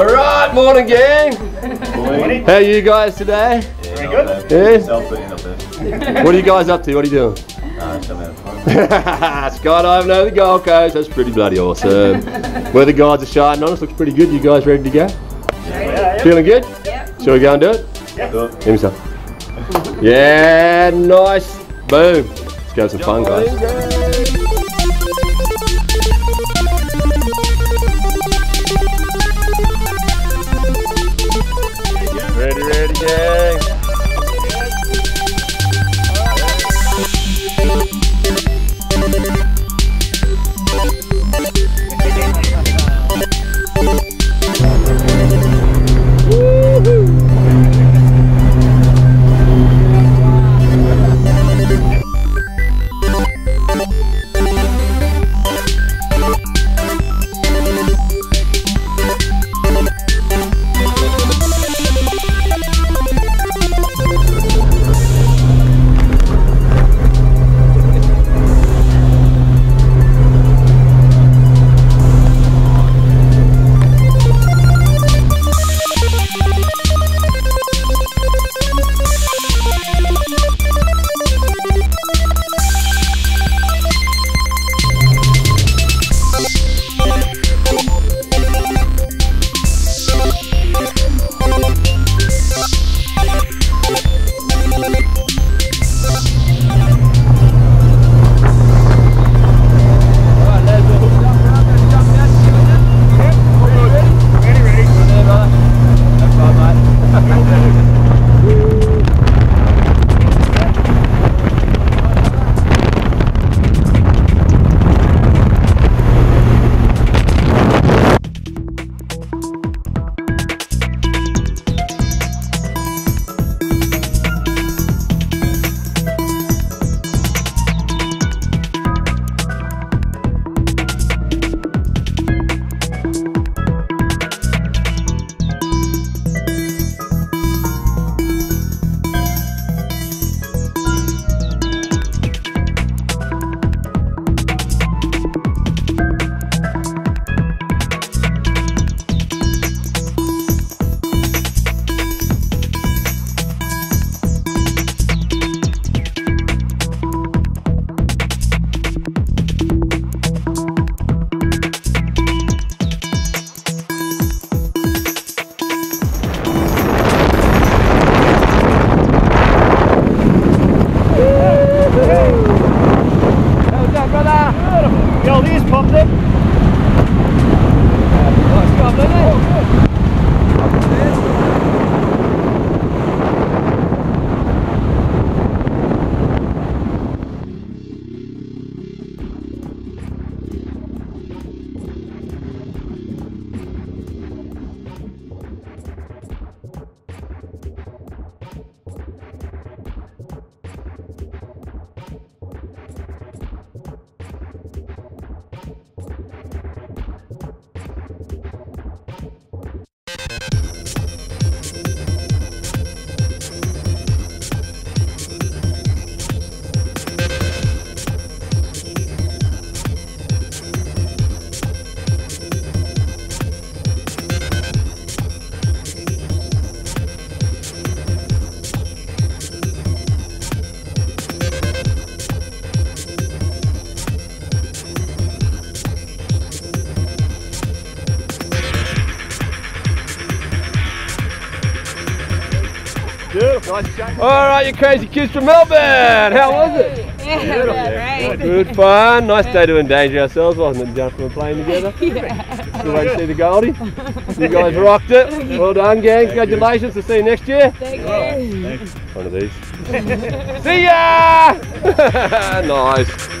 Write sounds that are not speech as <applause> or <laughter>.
All right, morning gang. Morning. How are you guys today? Very good. Yeah? What are you guys up to? What are you doing? <laughs> Skydiving over the Gold Coast. That's pretty bloody awesome. Where the guys are shining on us. Looks pretty good. You guys ready to go? Yeah. Feeling good? Yep. Shall we go and do it? Yep. Give me some. Yeah, nice. Boom. Let's go have some fun, guys. Oh, good. Beautiful. All right, you crazy kids from Melbourne. How was it? Yeah, great. Good fun. Nice day to endanger ourselves, wasn't it? Jumping and playing together. <laughs> Yeah. Good way to see the Goldie. You guys rocked it. Well done, gang. Congratulations. We'll see you next year. Thank you. One of these. <laughs> see ya! <laughs> nice.